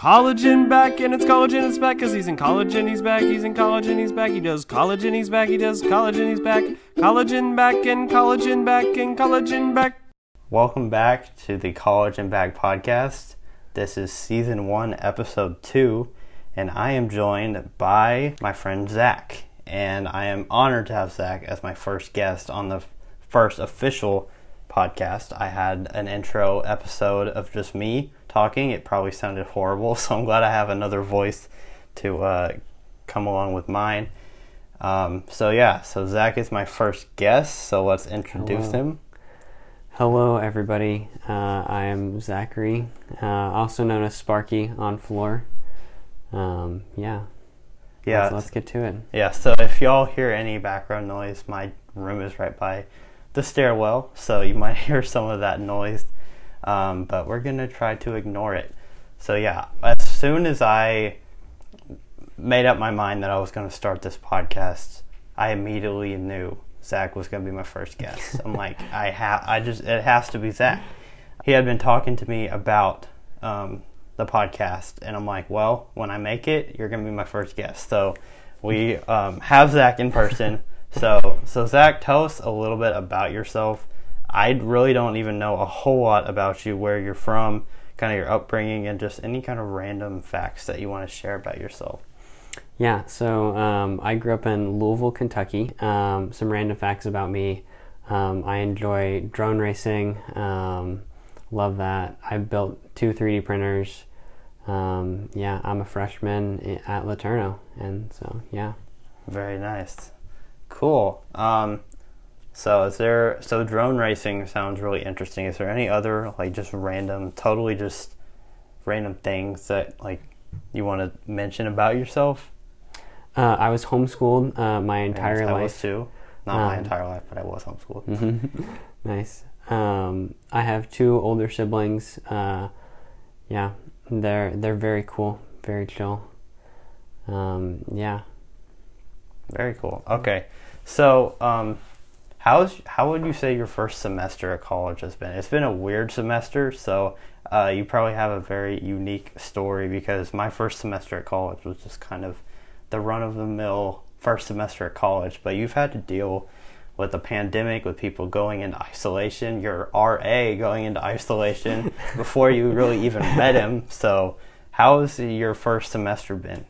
Collagen back and it's collagen it's back because he's in college and he's back. He's in college and he's back. He does collagen he's back. He does collagen he's back. Collagen back and collagen back and collagen back. Welcome back to the College and Back podcast. This is season one, episode two, and I am joined by my friend Zach. And I am honored to have Zach as my first guest on the first official podcast. I had an intro episode of just me talking. It probably sounded horrible, so I'm glad I have another voice to uh, come along with mine. Um, so yeah, so Zach is my first guest. So let's introduce Hello. him. Hello, everybody. Uh, I am Zachary, uh, also known as Sparky on floor. Um, yeah, Yeah, let's, let's get to it. Yeah, so if y'all hear any background noise, my room is right by the stairwell, so you might hear some of that noise, um, but we're gonna try to ignore it. So, yeah, as soon as I made up my mind that I was gonna start this podcast, I immediately knew Zach was gonna be my first guest. I'm like, I have, I just, it has to be Zach. He had been talking to me about um, the podcast, and I'm like, well, when I make it, you're gonna be my first guest. So we um, have Zach in person. So, so Zach, tell us a little bit about yourself. I really don't even know a whole lot about you, where you're from, kind of your upbringing, and just any kind of random facts that you want to share about yourself. Yeah, so um, I grew up in Louisville, Kentucky. Um, some random facts about me. Um, I enjoy drone racing. Um, love that. I built two 3D printers. Um, yeah, I'm a freshman at LeTourneau, and so yeah. Very nice, cool. Um, so is there? So drone racing sounds really interesting. Is there any other like just random, totally just random things that like you want to mention about yourself? Uh, I was homeschooled uh, my entire I life. too. Not my Um, entire life, but I was homeschooled. Nice. Um, I have two older siblings. Uh, yeah, they're they're very cool, very chill. Um, yeah. Very cool. Okay, so um, how's how would you say your first semester at college has been? It's been a weird semester, so uh, you probably have a very unique story because my first semester at college was just kind of the run of the mill first semester at college, but you've had to deal with the pandemic, with people going into isolation, your RA going into isolation before you really even met him. So, how's your first semester been?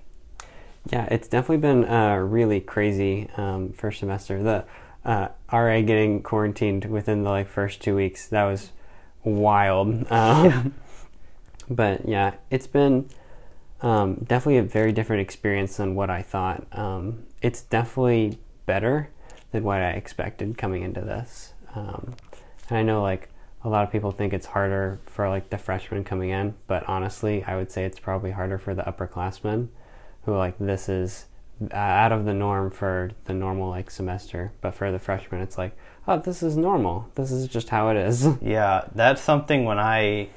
Yeah, it's definitely been uh, really crazy um, first semester. The uh, RA getting quarantined within the like first two weeks that was wild. Um, But yeah, it's been um, definitely a very different experience than what I thought. Um, it's definitely better than what I expected coming into this. Um, and I know like a lot of people think it's harder for like the freshmen coming in, but honestly, I would say it's probably harder for the upperclassmen who like this is Uh, out of the norm for the normal like semester. But for the freshmen, it's like, oh, this is normal. This is just how it is. Yeah, that's something when I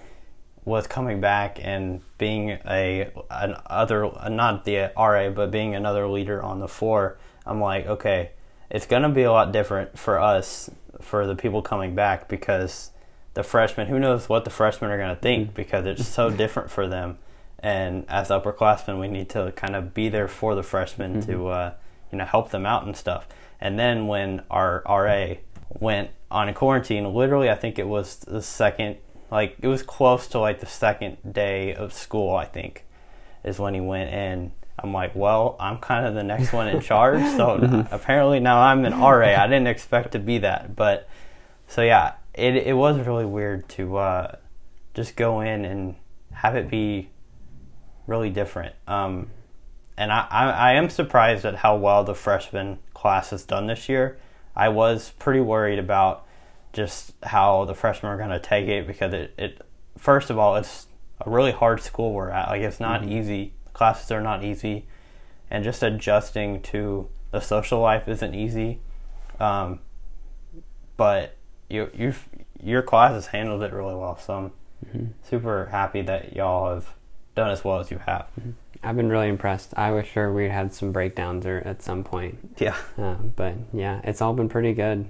was coming back and being a an other not the RA but being another leader on the floor, I'm like, okay, it's gonna be a lot different for us for the people coming back because the freshmen, who knows what the freshmen are gonna think mm-hmm. because it's so different for them. And as upperclassmen, we need to kind of be there for the freshmen to uh, you know help them out and stuff. And then when our RA went on a quarantine, literally, I think it was the second, like it was close to like the second day of school. I think is when he went in. I'm like, well, I'm kind of the next one in charge, so apparently now I'm an RA. I didn't expect to be that, but so yeah, it it was really weird to uh, just go in and have it be really different. Um, and I, I, I am surprised at how well the freshman class has done this year. I was pretty worried about just how the freshmen are going to take it because it, it, first of all, it's a really hard school we're at. Like, it's not easy. Classes are not easy. And just adjusting to the social life isn't easy. Um, but you, you, your class has handled it really well. So I'm super happy that y'all have done as well as you have. I've been really impressed. I was sure we'd had some breakdowns or at some point, Yeah. uh, but yeah, it's all been pretty good.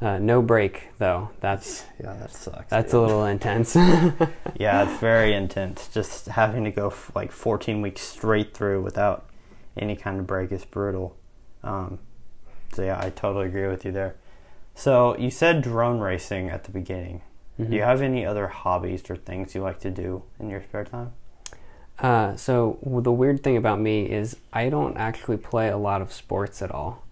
Uh, no break though. That's Yeah, that sucks. that's a little intense. Yeah, it's very intense. Just having to go f- like 14 weeks straight through without any kind of break is brutal. Um, so yeah, I totally agree with you there. So you said drone racing at the beginning. Do you have any other hobbies or things you like to do in your spare time? Uh, so the weird thing about me is I don't actually play a lot of sports at all.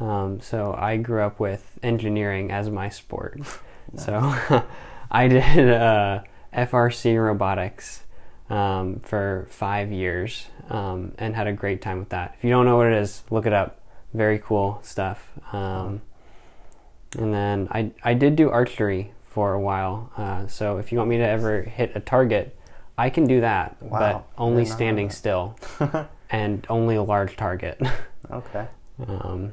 Um, so I grew up with engineering as my sport. So I did uh, FRC robotics um, for five years um, and had a great time with that. If you don't know what it is, look it up. Very cool stuff. Um, and then I I did do archery for a while. Uh, so if you want me to ever hit a target, I can do that, Wow. but only did not know standing still and only a large target. Okay. um,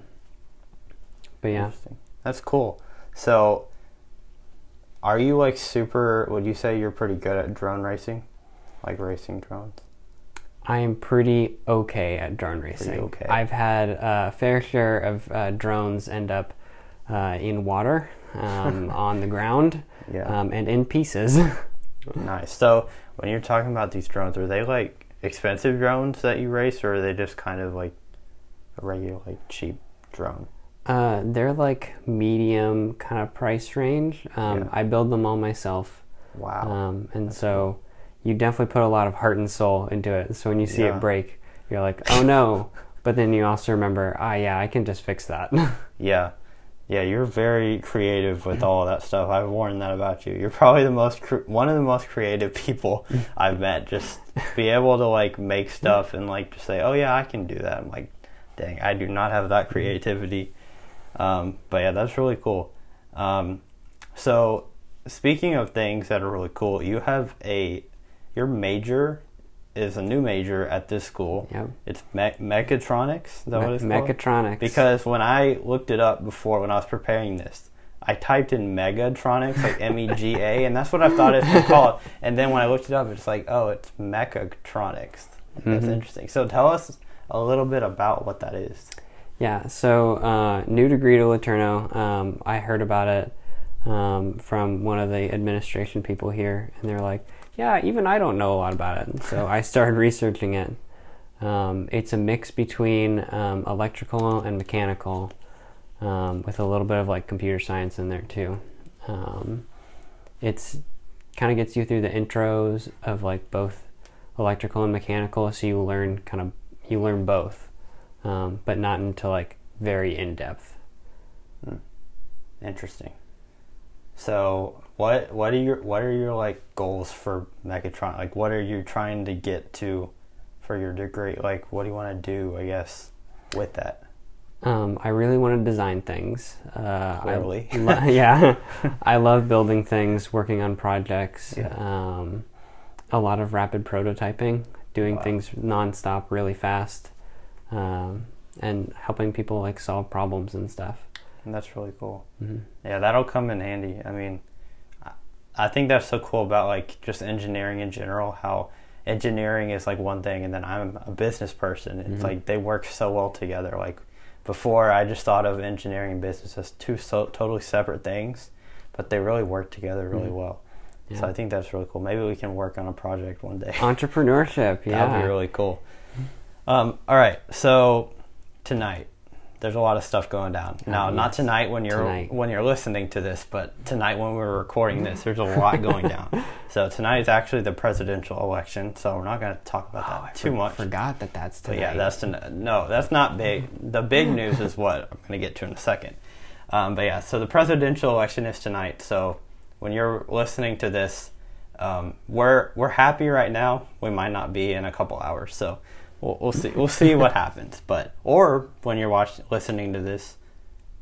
but yeah, Interesting. That's cool. So, are you like super? Would you say you're pretty good at drone racing, like racing drones? I am pretty okay at drone racing. Pretty okay. I've had a fair share of uh, drones end up uh, in water, um, on the ground, Yeah. um, and in pieces. Nice. So, when you're talking about these drones, are they like expensive drones that you race, or are they just kind of like a regular, like cheap drone? Uh, they're like medium kind of price range. Um, Yeah. I build them all myself, Wow. um, and so you definitely put a lot of heart and soul into it. So when you see Yeah. it break, you're like, oh no. But then you also remember, ah, yeah, I can just fix that. Yeah. Yeah, you're very creative with all that stuff. I've warned that about you. You're probably the most one of the most creative people I've met. Just be able to like make stuff and like just say, "Oh yeah, I can do that." I'm like, "Dang, I do not have that creativity." Um, but yeah, that's really cool. Um, so, speaking of things that are really cool, you have a your major is a new major at this school. Yep. It's me- mechatronics. Is that what Me- it's called? mechatronics. Because when I looked it up before, when I was preparing this, I typed in Megatronics, like M E G A, and that's what I thought it was called. And then when I looked it up, it's like, oh, it's Mechatronics. That's Mhm. interesting. So tell us a little bit about what that is. Yeah, so uh, new degree to LeTourneau. Um, I heard about it um, from one of the administration people here, and they're like, "Yeah, even I don't know a lot about it." So I started researching it. Um, it's a mix between um, electrical and mechanical, um, with a little bit of like computer science in there too. Um, it's kind of gets you through the intros of like both electrical and mechanical, so you learn kind of you learn both um, but not until like very in depth. Interesting. So what what are your what are your like goals for Megatron? Like what are you trying to get to for your degree? Like what do you want to do? I guess with that. Um, I really want to design things. Uh, I Clearly. lo- yeah, I love building things, working on projects. Yeah. Um, a lot of rapid prototyping, doing Wow. things nonstop, really fast, um, and helping people like solve problems and stuff. And that's really cool. hmm Yeah, that'll come in handy. I mean, I- think that's so cool about like just engineering in general. How engineering is like one thing, and then I'm a business person. It's Mhm. like they work so well together. Like before, I just thought of engineering and business as two so totally separate things, but they really work together really Mhm. well. So I think that's really cool. Maybe we can work on a project one day. Entrepreneurship, yeah. That would be really cool. Um, all right, so tonight there's a lot of stuff going down. Now, Oh, not tonight when you're Tonight. when you're listening to this, but tonight when we're recording this, there's a lot going down. So tonight is actually the presidential election, so we're not going to talk about that Oh, I too for- much. Forgot that that's But tonight. yeah, that's to, no, that's not big. The big news is what I'm going to get to in a second. Um, but yeah, so the presidential election is tonight. So when you're listening to this, um, we're we're happy right now. We might not be in a couple hours. So we'll, we'll see. We'll see what happens. But or when you're watching, listening to this,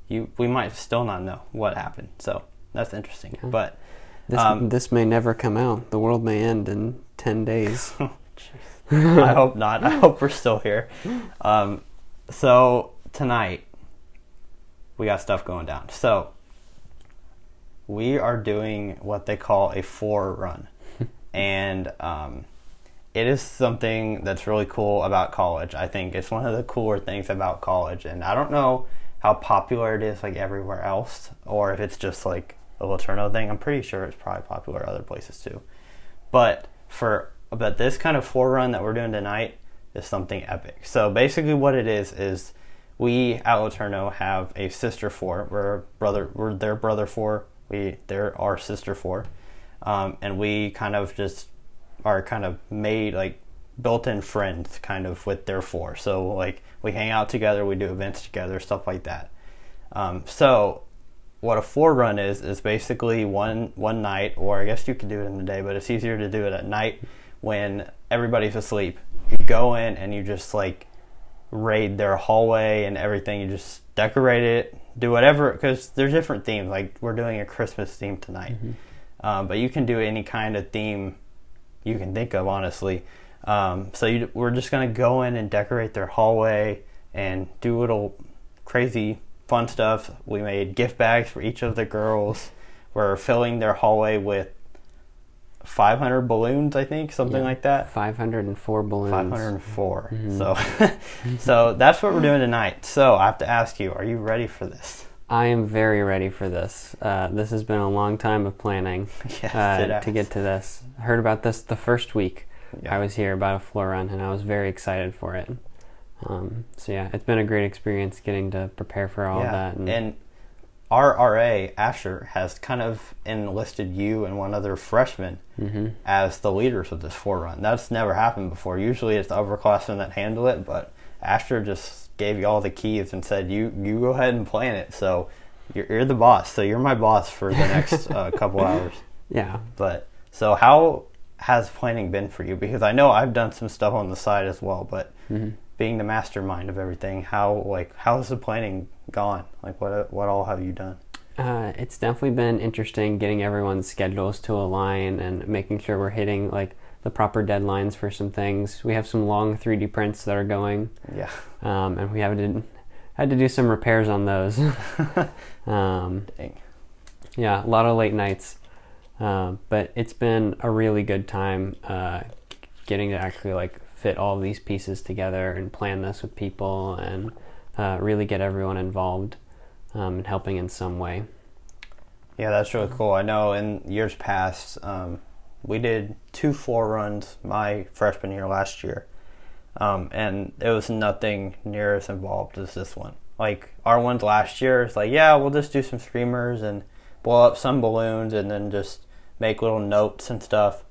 you we might still not know what happened. So that's interesting. Yeah. But This, Um, this may never come out. The world may end in 10 days. I hope not. I hope we're still here. Um, so tonight we got stuff going down. So we are doing what they call a floor run, and um, it is something that's really cool about college. I think it's one of the cooler things about college, and I don't know how popular it is like everywhere else, or if it's just like a LeTourneau thing. I'm pretty sure it's probably popular other places too. But for but this kind of floor run that we're doing tonight is something epic. So basically, what it is is we at LeTourneau have a sister floor. We're brother. We're their brother floor. We they're our sister floor, um, and we kind of just are kind of made like built-in friends kind of with their floor. So like we hang out together, we do events together, stuff like that. Um, so what a floor run is is basically one one night, or I guess you could do it in the day, but it's easier to do it at night when everybody's asleep. You go in and you just like raid their hallway and everything. You just decorate it, do whatever because there's different themes. Like we're doing a Christmas theme tonight, um, but you can do any kind of theme you can think of, honestly. Um, so you, we're just gonna go in and decorate their hallway and do little crazy fun stuff. We made gift bags for each of the girls. We're filling their hallway with 500 balloons, I think, something Yeah. like that. 504 balloons. 504. So, so that's what we're doing tonight. So I have to ask you: Are you ready for this? I am very ready for this. Uh, this has been a long time of planning Yes, uh, to get to this. I heard about this the first week Yeah. I was here about a floor run, and I was very excited for it. Um, so yeah, it's been a great experience getting to prepare for all yeah. that. And our RA Asher has kind of enlisted you and one other freshman Mhm. as the leaders of this floor run. That's never happened before. Usually it's the upperclassmen that handle it, but Asher just gave you all the keys and said, "You you go ahead and plan it." So you're, you're the boss. So you're my boss for the next uh, couple hours. yeah, But so how has planning been for you? Because I know I've done some stuff on the side as well, but Mm-hmm. being the mastermind of everything, how like how's the planning gone? Like what what all have you done? Uh, it's definitely been interesting getting everyone's schedules to align and making sure we're hitting like the proper deadlines for some things. We have some long 3D prints that are going, Yeah. um, and we have to had to do some repairs on those. um, Dang. yeah, a lot of late nights, uh, but it's been a really good time uh, getting to actually like fit all these pieces together and plan this with people and uh, really get everyone involved um, and helping in some way. Yeah, that's really cool. I know in years past, um, we did two floor runs my freshman year last year, um, and it was nothing near as involved as this one. Like our ones last year, it's like yeah, we'll just do some streamers and blow up some balloons and then just make little notes and stuff.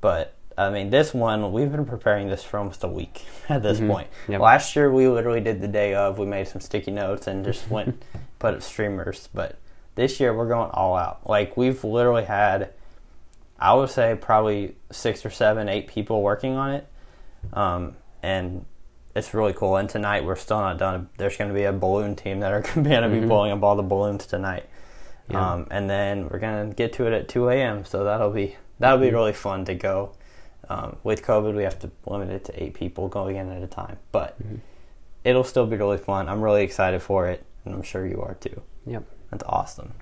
But I mean, this one we've been preparing this for almost a week at this point. Yep. Last year we literally did the day of. We made some sticky notes and just went put up streamers. But this year we're going all out. Like we've literally had, I would say probably six or seven, eight people working on it, um, and it's really cool. And tonight we're still not done. There's going to be a balloon team that are going to be blowing up all the balloons tonight. Yeah. Um, and then we're gonna get to it at 2 a.m. So that'll be that'll be really fun to go. Um, with COVID, we have to limit it to eight people going in at a time, but it'll still be really fun. I'm really excited for it, and I'm sure you are too. Yep. That's awesome.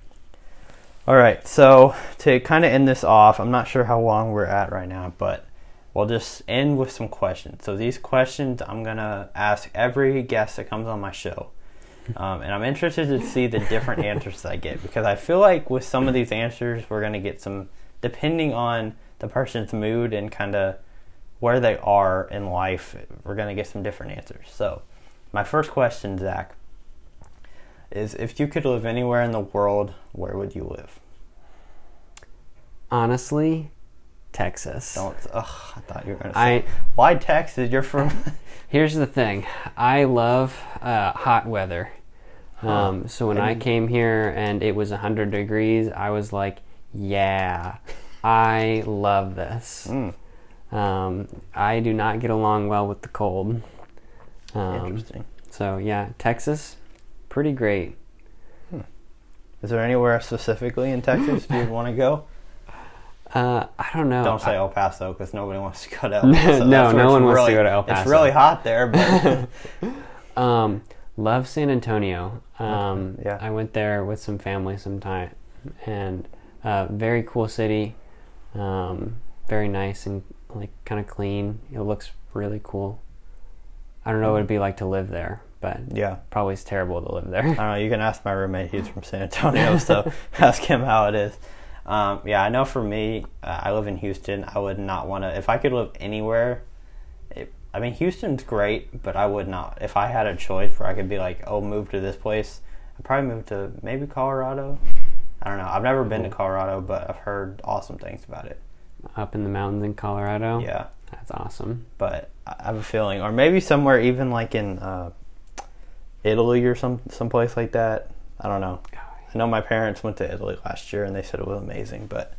All right, so to kind of end this off, I'm not sure how long we're at right now, but we'll just end with some questions. So these questions I'm gonna ask every guest that comes on my show, um, and I'm interested to see the different answers that I get because I feel like with some of these answers, we're gonna get some, depending on the person's mood and kind of where they are in life, we're gonna get some different answers. So, my first question, Zach, is if you could live anywhere in the world, where would you live? Honestly, Texas. Don't. Ugh, I thought you were gonna say. I Why Texas? You're from. here's the thing. I love uh, hot weather. Um, so when I came here and it was 100 degrees, I was like, "Yeah, I love this." Mm, Um, I do not get along well with the cold. Um, interesting. so yeah, Texas, pretty great. Is there anywhere specifically in Texas you'd want to go? Uh, I don't know. Don't say El Paso because nobody wants to go to El Paso. No, no one wants to really- go to El Paso. It's really hot there, but Um, love San Antonio. Um, Yeah. I went there with some family sometime, and uh, very cool city. Um, very nice and like kind of clean. It looks really cool. I don't know what it'd be like to live there, but Yeah. probably it's terrible to live there. I don't know. You can ask my roommate. He's from San Antonio, so ask him how it is. Um, yeah, I know. For me, uh, I live in Houston. I would not want to. If I could live anywhere, it, I mean, Houston's great, but I would not. If I had a choice where I could be like, oh, move to this place, I'd probably move to maybe Colorado. I don't know. I've never been to Colorado, but I've heard awesome things about it. Up in the mountains in Colorado. Yeah, That's awesome. but I have a feeling, or maybe somewhere even like in uh, Italy or some someplace like that. I don't know. I know my parents went to Italy last year and they said it was amazing, but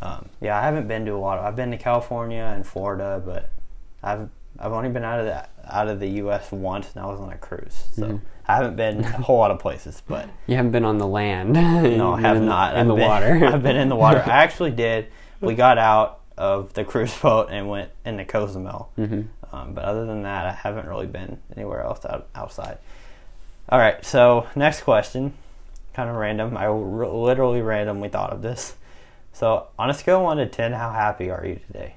um, yeah, I haven't been to a lot. Of, I've been to California and Florida, but I've I've only been out of the out of the U.S. once, and I was on a cruise, so I haven't been a whole lot of places. But You haven't been on the land. no, I have in, not. In I've the been- water. I've been in the water. I actually did. We got out of the cruise boat and went into Cozumel. hmm Um, but other than that, I haven't really been anywhere else out, outside. All right, so next question, kind of random. I r- literally randomly thought of this. So on a scale of one to ten, how happy are you today?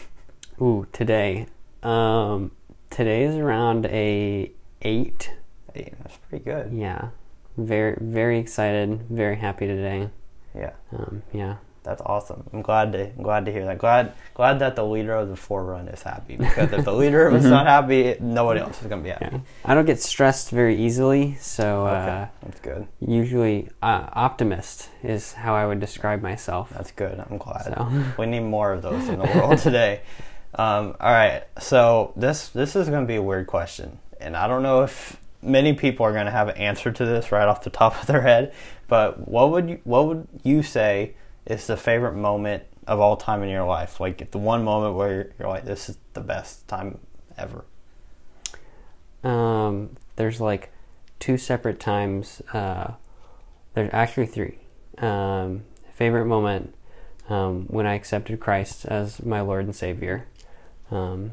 Ooh, today. Um, today is around a eight. Hey, that's pretty good. Yeah, very very excited. Very happy today. Yeah, Um, yeah. That's awesome. I'm glad to I'm glad to hear that. Glad glad that the leader of the floor run is happy because if the leader was not happy, nobody else is gonna be happy. Yeah. I don't get stressed very easily, so Okay, uh, that's good. usually uh, optimist is how I would describe myself. That's good. I'm glad. So. We need more of those in the world today. Um, all right, so this this is going to be a weird question, and I don't know if many people are going to have an answer to this right off the top of their head. But what would you what would you say is the favorite moment of all time in your life? Like the one moment where you're, you're like, this is the best time ever. Um, there's like two separate times. Uh, there's actually three. Um, favorite moment um, when I accepted Christ as my Lord and Savior. Um,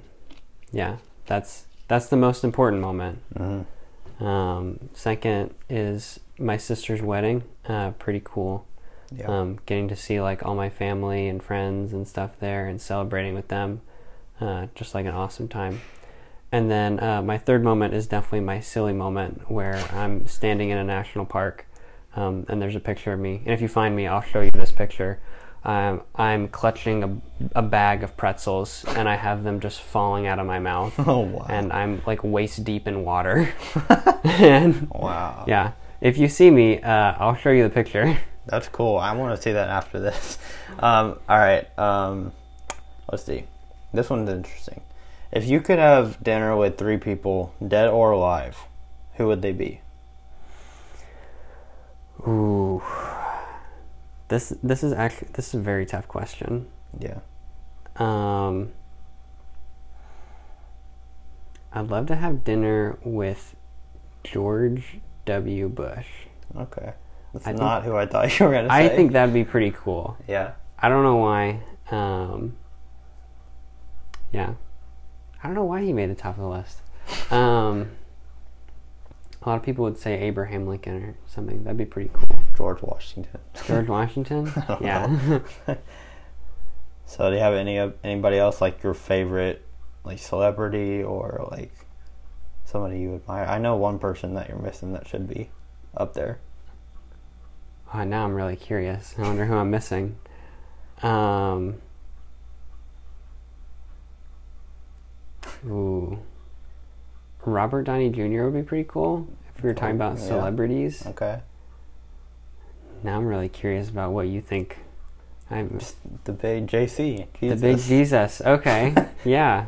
yeah, that's that's the most important moment. Mm-hmm. Um, second is my sister's wedding. Uh, pretty cool. Yeah. um, getting to see like all my family and friends and stuff there and celebrating with them uh, just like an awesome time. And then uh, my third moment is definitely my silly moment where i'm standing in a national park um, and there's a picture of me. And if you find me i'll show you this picture. Um, i'm clutching a, a bag of pretzels and i have them just falling out of my mouth. Oh wow. and i'm like waist deep in water. And wow. yeah. If you see me uh, i'll show you the picture That's cool. I want to see that after this. Um, all right. Um, let's see. This one's interesting. If you could have dinner with three people, dead or alive, who would they be? Ooh, this this is actually this is a very tough question. Yeah. Um, I'd love to have dinner with George W. Bush. Okay. That's I think- not who I thought you were gonna say. I think that'd be pretty cool. Yeah. I don't know why. Um, yeah, I don't know why he made the top of the list. Um, a lot of people would say Abraham Lincoln or something. That'd be pretty cool. George Washington. George Washington. yeah. So, do you have any anybody else like your favorite, like celebrity or like somebody you admire? I know one person that you're missing that should be up there. Oh, now I'm really curious. I wonder who I'm missing. Um. Ooh. Robert Downey Jr. would be pretty cool if we were talking about Yeah. celebrities. Okay. Now I'm really curious about what you think. I'm The big JC. the big Jesus. Jesus. Okay, yeah.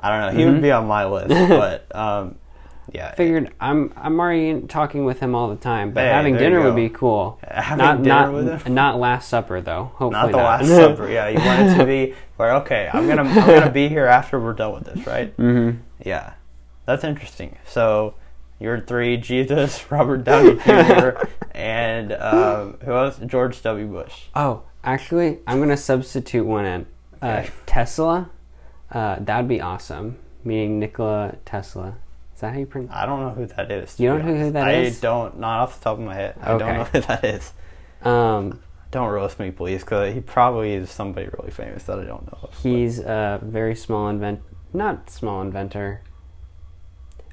I don't know. He Mhm. would be on my list, but um, yeah. Figured I'm I'm already talking with him all the time, but Hey, having dinner would be cool. Having not dinner not with him? not Last Supper though. Hopefully not the Last Supper. Yeah, you want it to be where okay, I'm gonna I'm gonna be here after we're done with this, right? mm-hmm. Yeah, that's interesting. So you're three: Jesus, Robert Downey Jr., and um, who else? George W. Bush. Oh, actually, I'm gonna substitute one in. Uh, Okay. Tesla. Uh, that'd be awesome. Meaning Nikola Tesla. Is that how you pronounce? I don't know who that is. You don't know who that I is? don't. Not off the top of my head. I don't know who that is. Um, Don't roast me, please, because he probably is somebody really famous that I don't know. of. but- he's a very small invent, not small inventor.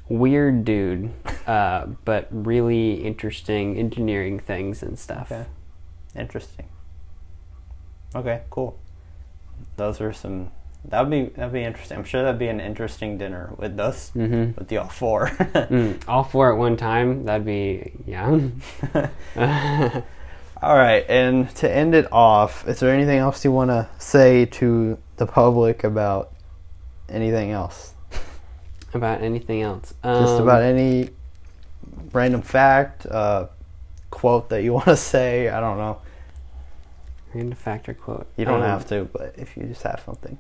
weird dude, uh, but really interesting engineering things and stuff. Okay. Interesting. Okay, cool. Those are some. That'd be that'd be interesting. I'm sure that'd be an interesting dinner with those Mhm. with the all four. Mm, all four at one time. That'd be yeah. all right, and to end it off, is there anything else you want to say to the public about anything else? about anything else? Just Um, about any random fact, uh, quote that you want to say. I don't know. random factor quote. You don't Um, have to, but if you just have something.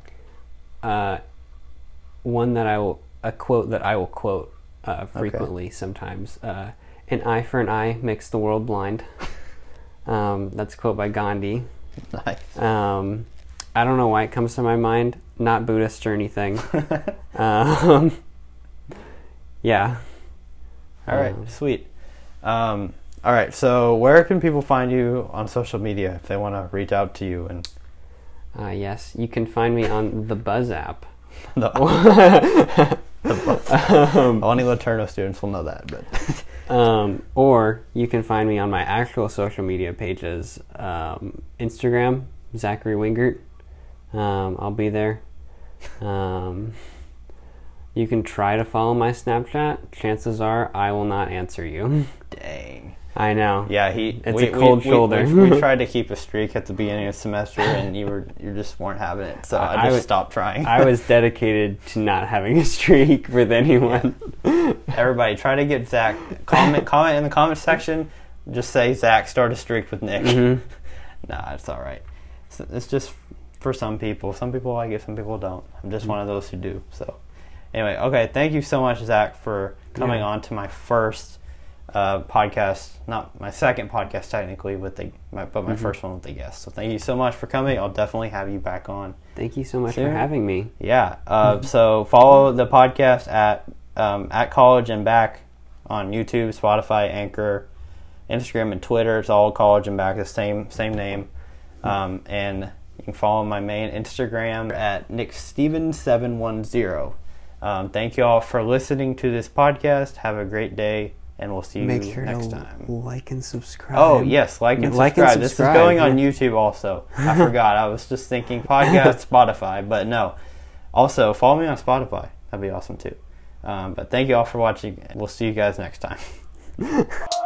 Uh, one that I will a quote that I will quote uh, frequently sometimes. Uh, an eye for an eye makes the world blind. Um, that's a quote by Gandhi. Nice. Um, I don't know why it comes to my mind. Not Buddhist or anything. um, yeah. All right, Um, sweet. Um, all right, so where can people find you on social media if they want to reach out to you? And Uh, yes, you can find me on the Buzz app. the, um, only LeTourneau students will know that, but Um, or you can find me on my actual social media pages um, Instagram, Zachary Wingert. Um, I'll be there. Um, you can try to follow my Snapchat. Chances are I will not answer you. dang. I know. Yeah, he. It's we, a cold we, shoulder. We, we tried to keep a streak at the beginning of the semester, and you were you just weren't having it, so I I just would- stopped trying. I was dedicated to not having a streak with anyone. Everybody, try to get Zach. Comment comment in the comment section. Just say Zach start a streak with Nick. Mhm. Nah, it's all right. It's, it's just for some people. Some people like it, some people don't. I'm just one of those who do. So, anyway, okay. Thank you so much, Zach, for coming Yeah. on to my first uh, podcast. Not my second podcast, technically, with the my, but my Mhm. first one with the guest. So, thank you so much for coming. I'll definitely have you back on. Thank you so much Sure. for having me. Yeah. Uh, so follow the podcast at um, at college and back on YouTube, Spotify, Anchor, Instagram, and Twitter. It's all college and back, the same same name. Um, and you can follow my main Instagram at Nick Stevens seven one zero. Um, thank you all for listening to this podcast. Have a great day, and we'll see you Make sure next to time. like and subscribe. Oh yes, like and Like subscribe. and This is going on. YouTube also. I forgot. I was just thinking podcast, Spotify, but no. Also follow me on Spotify. That'd be awesome too. Um, but thank you all for watching. We'll see you guys next time.